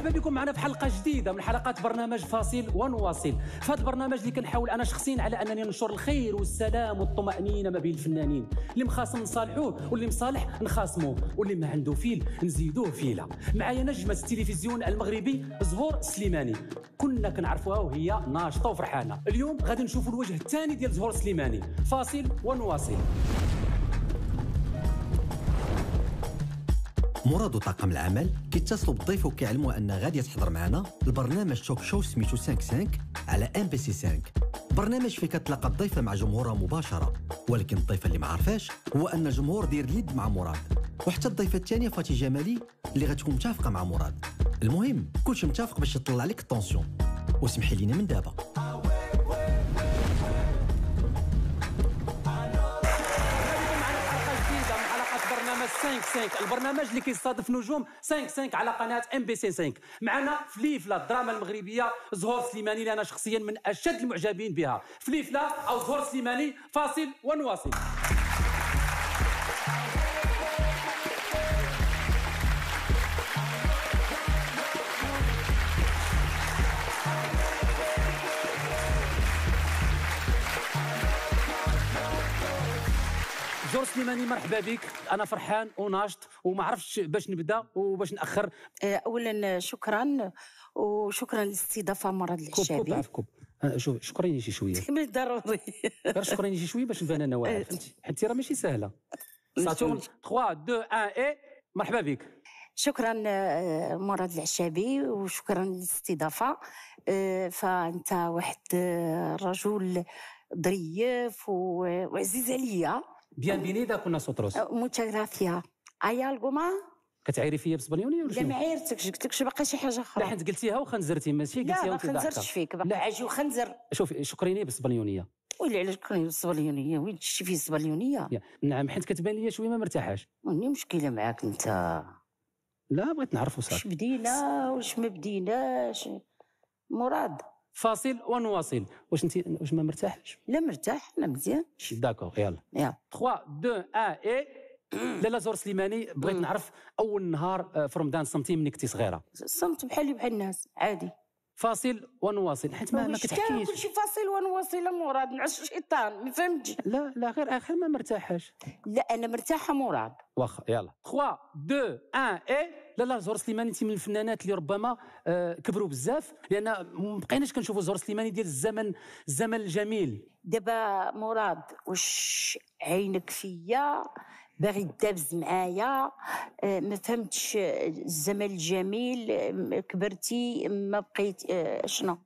مرحبا بكم معنا في حلقة جديدة من حلقات برنامج فاصل ونواصل. في هذا البرنامج اللي كنحاول أنا شخصيا على أنني ننشر الخير والسلام والطمأنينة ما بين الفنانين. اللي مخاصم نصالحوه واللي مصالح نخاصموه واللي ما عنده فيل نزيدوه فيله معايا نجمة التلفزيون المغربي زهور سليماني. كنا كنعرفوها وهي ناشطة وفرحانة. اليوم غادي نشوفوا الوجه الثاني ديال زهور سليماني. فاصل ونواصل. مراد وطاقم العمل كيتصلوا بالضيف وكيعلموا أن غادي تحضر معنا البرنامج talk show سميتو 5 5 على ام بي سي 5 برنامج فيه كتلاقى الضيفة مع جمهورها مباشرة ولكن الضيفة اللي ما عارفاش هو أن الجمهور داير اليد مع مراد. وحتى الضيفة الثانية فاتي جمالي اللي غتكون متفقة مع مراد. المهم كلشي متفق باش يطلع عليك ال tension واسمحي لينا من دابا. 5 5 البرنامج اللي كيستضيف نجوم 5 5 على قناة إم بي سي 5 معنا فليفلة الدراما المغربية زهور سليماني اللي أنا شخصيا من أشد المعجبين بها. فليفلة أو زهور سليماني فاصل ونواصل. زهور سليماني مرحبا بك. أنا فرحان وناشط وما عرفتش باش نبدأ وباش نأخر. اولا شكرا وشكرا للاستضافة مرض كوب كوب كوب. آه، شوف شكريني شي شوية. ضروري غير شكريني شي شوية باش نبان أنا واعر. فهمتي؟ حيت راه ماشي سهلة. ساتورن 3 2 1 اي مرحبا بك. شكرا آه، مراد العشابي وشكرا للاستضافة. آه، فأنت واحد آه، رجل ظريف وعزيز عليا. Bienvenida con nosotros. موتشا غرافيا ايا القوما كتعيري فيا بالاسبانيونيه ولا لا ما شنو؟ عيرتكش قلت لكش باقي شي حاجة لا أخرى حيت قلتيها وخنزرتي ماشي لا قلتيها ما وانت ضاحكه خنزرتش فيك باقي لا. عاجي وخنزر شوفي شكريني بالاسبانيونيه ويلي علاش كاين الصبليونيه وين شتي في الصبليونيه يا. نعم حيت كتبان لي شوية ما مرتاحاش وني مشكله معاك انت لا بغيت نعرف واش بدينا واش ما بديناش مراد فاصل ونواصل. واش انت واش ما مرتاحش؟ لا مرتاح لا مزيان. d'accord يلا. يا 3 2 1 اي. لاله زور سليماني بغيت. نعرف أول نهار آه، في رمضان صمتي مني كنتي صغيرة. صمت بحالي بحال الناس عادي. فاصل ونواصل حيت ما, ما كتحكيش. كلشي فاصل ونواصل مراد نعس الشيطان ما فهمتش. لا لا غير آخر ما مرتاحش. لا أنا مرتاحة مراد. واخا يلا. 3 2 1 إي. لالا زهور سليماني انت من الفنانات اللي ربما آه، كبروا بزاف. لأن ما بقيناش كنشوفوا زهور سليماني ديال الزمن الزمن الجميل. دابا مراد واش عينك فيا؟ باغي تدابز معايا. آه، ما فهمتش آه، الزمن الجميل آه، كبرتي ما بقيت شنو؟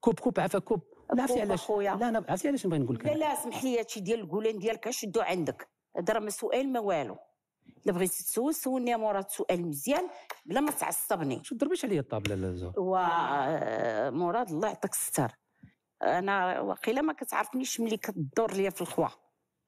كوب كوب عفا كوب. لا عرفتي علاش؟ أخويا. لا أنا عرفتي علاش نبغي نقول لك لا؟ لا اسمح لي هادشي ديال القولان ديالك شدو عندك؟ هذا راه ما سؤال ما والو. إلا بغيتي تسول سولني يا مراد سؤال مزيان بلا ما تعصبني. شو تضربيش عليا الطابلة لا زهور و مراد الله يعطيك الستر. أنا وقيلا ما كتعرفنيش ملي كدور ليا في الخوا.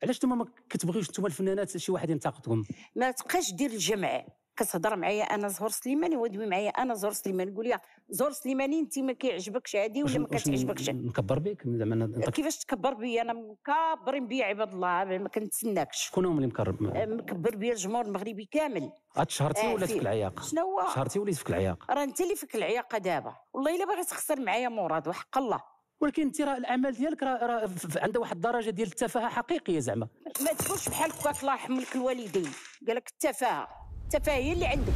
علاش نتوما ما كتبغيوش نتوما الفنانات شي واحد ينتقدكم ما تبقاش دير الجمع. كتهضر معايا أنا زهور سليماني ودوي معايا أنا زهور سليماني. قول لي زهور سليماني انت ما كيعجبكش هادي ولا ما كتعجبكش. نكبر بك زعما كيفاش تكبر بيا؟ أنا مكبرين بيا عباد الله ما كنتسناكش. شكون هما اللي مكرب مكبر بيا الجمهور المغربي كامل. عاد شهرتي آه، ولات في- فيك العياق. شنو هو؟ شهرتي وليت فيك العياق. راه أنت اللي فيك العياقه دابا. والله إلا باغي تخسر معايا مراد وحق الله. ولكن انت راه الأعمال ديالك راه عندها واحد الدرجة ديال التفاهة حقيقية زعما. ما تقولش بحال هكاك الله يرحم لك الوالدين. قال لك التفاهة. التفاهة هي اللي عندك.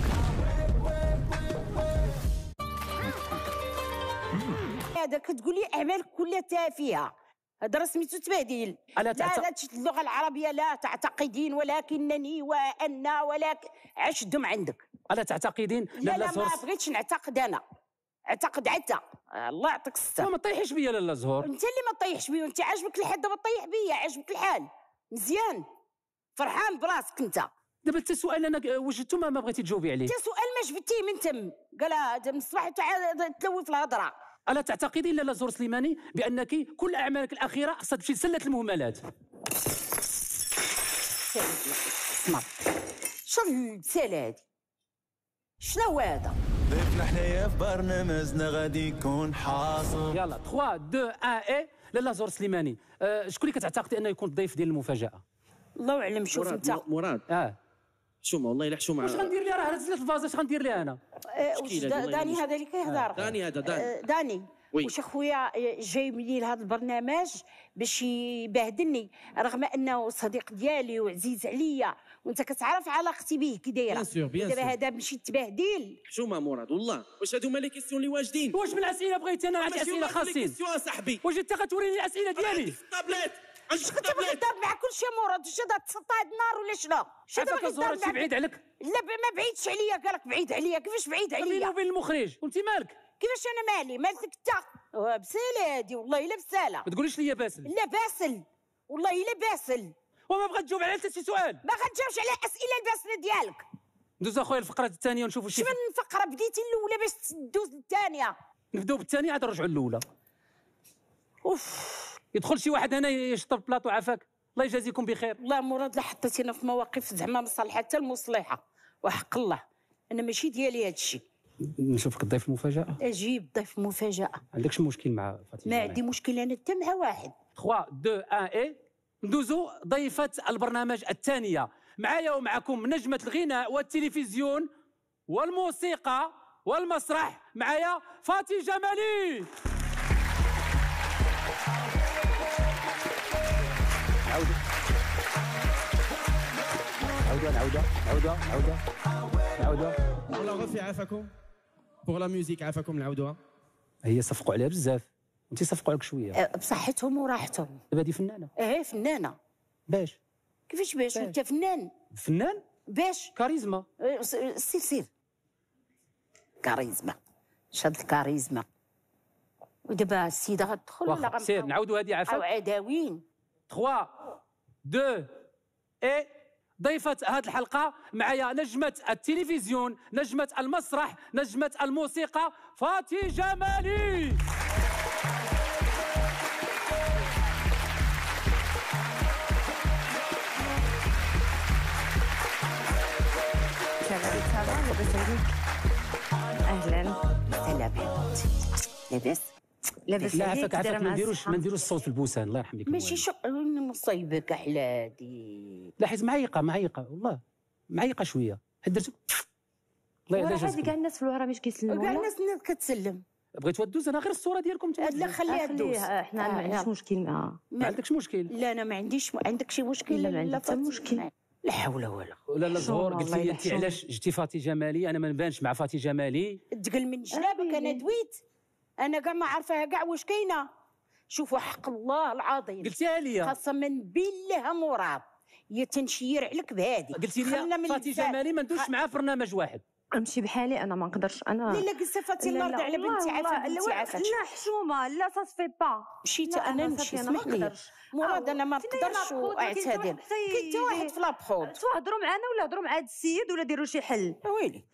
هذا كتقولي أعمال كلها تافهة. هذا راه سميتو تباديل ألا لا تعت... لا تشد اللغة العربية لا تعتقدين ولكنني وان ولكن عش الدم عندك. ألا تعتقدين؟ لا لا زهور ما بغيتش نعتقد أنا. اعتقد عتا الله يعطيك الستر ما تطيحيش بيا لالا زهور. انت اللي ما تطيحش بيا وانت عاجبك الحال دابا طيح بيا عاجبك الحال. مزيان. فرحان براسك انت. دابا حتى سؤال أنا وجدته ما ما بغيتي تجاوبي عليه؟ انت سؤال ما جبتيه من تم. قال هذا من الصباح تلوي في الهضرة. ألا تعتقدين لالا زهور سليماني بأنك كل أعمالك الأخيرة خصها تمشي لسله المهملات؟ اسمع. شنو الرساله هادي شنو هذا؟ ضيفنا حنايا في برنامجنا غادي يكون حاصل. يلا 3 2 1 اي لالا زهور سليماني. أه شكون اللي كتعتقدي أنه يكون الضيف ديال المفاجأة؟ الله اعلم شوف انت. مراد. أه. حشومه والله إلا حشومه واش غندير ليه راه هزت الفازة؟ اش غندير ليه أنا؟ والله داني هذا اللي كيهضر. داني هذا داني. oui. واش اخويا جاي مني لهذا البرنامج باش يبهدلني رغم انه صديق ديالي وعزيز عليا وانت كتعرف علاقتي به كي دايره بيان سور بيان دابا سور هذا مشي تبهدل حشومه مراد والله. واش هادو هما لي كيسيون اللي واجدين؟ واش من الأسئلة بغيتي أنا؟ عندي ماشي اسئله خاصين؟ اصاحبي واش انت غتوريني الأسئلة ديالي؟ عندي في كنت باغي تضرب مع كل شيء مراد؟ واش هذا تسطى هاد النار ولا شنو؟ شنو باغي الزهر تضرب بعيد عليك. لا ب- ما بعيدش عليا قالك بعيد عليا كيفاش بعيد بيني عليا؟ وبين المخرج. وانت مالك؟ كيفاش أنا مالي؟ مالك انت آه، بسالة هادي والله إلا بسالة. ما تقوليش لي باسل. لا باسل. والله إلا باسل. وما بغات تجاوب على حتى شي سؤال. ما غنجاوبش على الاسئله الباسله ديالك. ندوز أخويا الفقره الثانية ونشوفوا شي شمن فقره بديتي الأولى باش تدوز للثانية. نبداو بالثانية عاد نرجعوا للأولى. أوف. يدخل شي واحد هنا يشطب بلاطو عافاك. الله يجازيكم بخير. والله مراد لا حطيتينا في مواقف زعما ما صالحه حتى المصلحة. وحق الله. أنا ماشي ديالي هذا الشيء نشوفك الضيف المفاجاه أجيب ضيف مفاجأة. عندكش مشكل مع فاطمة ما عندي مشكل أنا حتى مع واحد. 3 2 1 إي. ندوزو ضيفة البرنامج الثانية. معايا ومعكم نجمة الغناء والتلفزيون والموسيقى والمسرح. معايا فاتي جمالي. عودة عودة عودة عودة عودة. عودة والله غفي عافاكم. pour la musique عافاكم نعاودوها هي صفقوا عليها بزاف. وانت صفقوا عليك شوية. أه، بصحتهم وراحتهم. دابا هادي فنانة. آه فنانة. باش. كيفاش باش؟ انت فنان. فنان؟ باش. كاريزما. س- سير سير. كاريزما. شاد الكاريزما. ودابا السيدة غتدخل ولا واخا سير غنبقاو- نعاودوا هادي أو عافاك عداوين. 3 2 إي. ضيفة هذه الحلقة معايا نجمة التلفزيون نجمة المسرح نجمة الموسيقى فاتي جمالي أهلا سلام حبيبتي لاباس لاباس لا عافاك دايرة ما نديروش؟ ما نديروش الصوت البوسان الله يرحم لك ماشي. شغل مصيبك حلادي لا حيت معيقة معيقة والله معيقة شوية حيت درت الله يهدى عادي كاع الناس في الورا مش كيسلموا كاع؟ الناس كتسلم بغيتوا دوز أنا غير الصورة ديالكم نتوما لا تدوز. خليها آه، تدوز خليه، إحنا ما آه، عندناش يلا. مشكل معاها ما عندكش مشكل لا أنا ما عنديش م... عندك شي مشكل لا، ما حتى؟ مشكل. لا حول ولا لا لا زهور قلت لي أنت. علاش جبتي فاتي جمالي أنا ما نبانش مع فاتي جمالي تقل من جنابك أنا. دويت أنا كاع ما عارفاها كاع واش كاينة شوفوا حق الله العظيم. قلتيها لي. قسما بالله مراد يا تنشير عليك بهادي. قلتي خلنا لي من فاتي. جمالي ما ندوش معاه برنامج واحد. أمشي بحالي أنا ما نقدرش أنا لا لا قلت فاتي لا، النار لا، على بنتي عافاك بنتي لا، عافاك لا حشومة لا سا سفي با مشيت أنا أنا نمشي نقدرش. مراد أنا ما نقدرش واعتذر واحد حتى واحد في لابخود. تهضروا معنا ولا هضروا مع هذا السيد ولا ديروا شي حل؟ ويلي.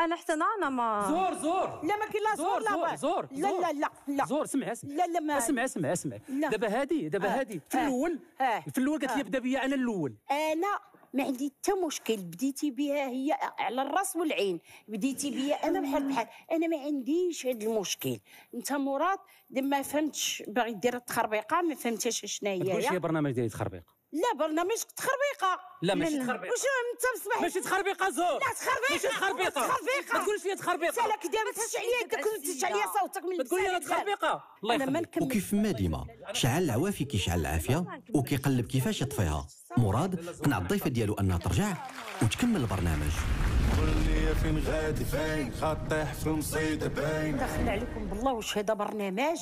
أنا حتى أنا ما زور زور. لا ما كاين لا زور زور لا زور لا لا لا لا. زور سمع اسمع. لا لا ما. اسمع اسمع اسمع. دابا هادي دابا آه، هادي. في آه، الأول آه، في الأول قالت لي. بدا بيا أنا الأول. أنا ما عندي حتى مشكل. بديتي بها هي على الرأس والعين. بديتي بيا أنا بحال بحال. أنا ما عنديش هذا المشكل. أنت مراد ما فهمتش باغي دير التخربيقة ما فهمتش شنو ما تقولش هي. هي برنامج ديالي تخربيق لا برنامج تخربيقة. لا لا، ماشي لا. تخربيق واش انت بصباح ماشي تخربيقة زور. لا تخربيقة. ماشي تخربيقة. تخربيقة. ما تقولش لي تخربيقة. سالك دابا ما تهش عليا انت كنت تهش عليا صوتك من ما تقول لي أنا. تخربيقة. الله يخليك. نكمل. وكيف ما ديما شعل العوافي كيشعل العافيه وكيقلب كيفاش يطفيها. مراد قنع الضيفه ديالو أنها ترجع وتكمل البرنامج. قول لي فين غادي فين؟ خاطيح في المصيدة باين داخل عليكم بالله واش هذا برنامج؟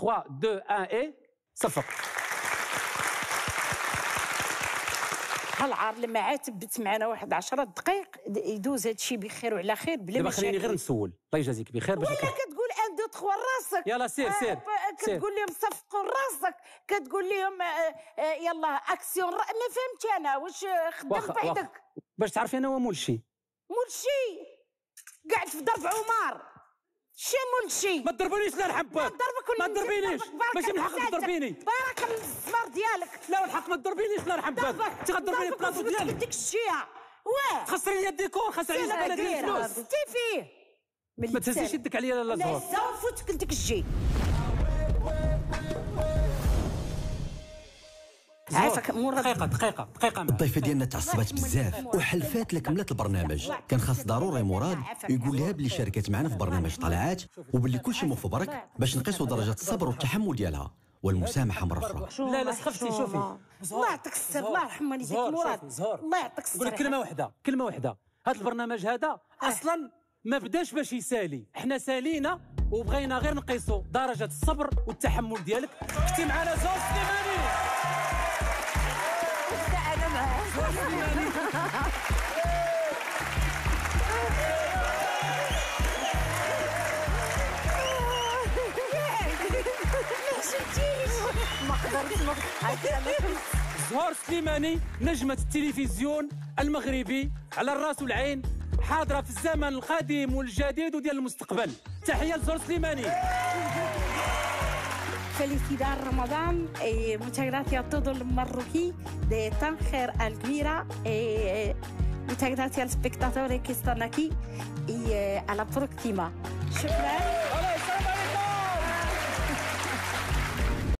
3 2 1 اي صفر. هالعار لما عاد تبت معنا واحد 10 دقائق يدوز هذا الشيء بخير وعلى خير بلا دابا خليني غير نسول. الله يجازيك بخير باش ولا. كتقول ان دو تخوا راسك. يلا سير آه، سير سير. كتقول لهم صفقوا راسك. كتقول لهم آه، آه، يلا أكسيون ما فهمتش أنا واش آه، خدام بحدك باش تعرفي أنا ومولشي مولشي قاعد في درب عمر شي مولشي ما تضربونيش لا نحبك ضربك ولا ما تضربينيش. ماشي من حقك. تضربيني. بارك من الزمار ديالك. لا والحق ما تضربينيش لا نحبك انت غتضربيني وفوتك ديالي. ديك الشيعة. واه. خسري لي الديكور خسري لي ديال الفلوس تي فيه ما تهزيش يدك عليا لا لا زهور زوفوتك لديك الجي عافاك دقيقة دقيقة دقيقة. الضيفه ديالنا تعصبات بزاف وحلفات لك ملات البرنامج. كان خاص ضروري مراد يقول لها بلي شاركت معنا في برنامج طلعات وبلي كل شيء مفبرك باش نقيسوا درجه الصبر والتحمل ديالها والمسامحة مرة أخرى. لا لا سخفتي شوفي. الله يعطيك السر الله يرحم والديك مراد. الله يعطيك السر نقول لك كلمة واحدة كلمة واحدة. هذا البرنامج هذا أصلا ما بداش باش يسالي. حنا سالينا وبغينا غير نقيسوا درجة الصبر والتحمل ديالك. كنتي معنا زهور سليماني. زهور سليماني نجمة التلفزيون المغربي على الراس والعين حاضرة في الزمن القديم والجديد وديال المستقبل. تحية لزهور سليماني. Felicidad Ramadán, eh, muchas gracias a todos los marroquíes de Tánger, Algüira, eh, muchas gracias a los espectadores que están aquí. Y eh, a la próxima.